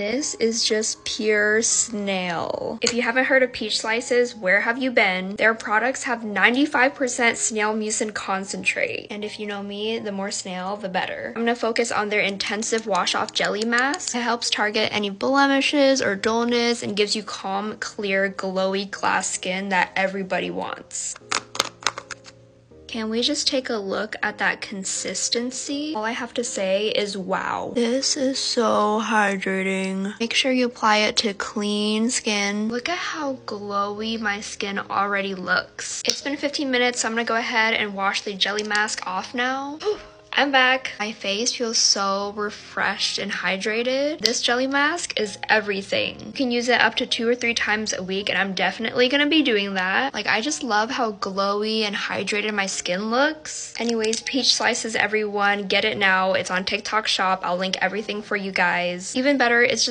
This is just pure snail. If you haven't heard of peach slices, where have you been? Their products have 95% snail mucin concentrate. And if you know me, the more snail, the better. I'm gonna focus on their intensive wash off jelly mask. It helps target any blemishes or dullness and gives you calm, clear, glowy glass skin that everybody wants. Can we just take a look at that consistency? All I have to say is wow. This is so hydrating. Make sure you apply it to clean skin. Look at how glowy my skin already looks. It's been 15 minutes, so I'm gonna go ahead and wash the jelly mask off now. I'm back. My face feels so refreshed and hydrated. This jelly mask is everything. You can use it up to two or three times a week, and I'm definitely gonna be doing that. Like, I just love how glowy and hydrated my skin looks. Anyways, peach slices, everyone. Get it now. It's on TikTok shop. I'll link everything for you guys. Even better, it's just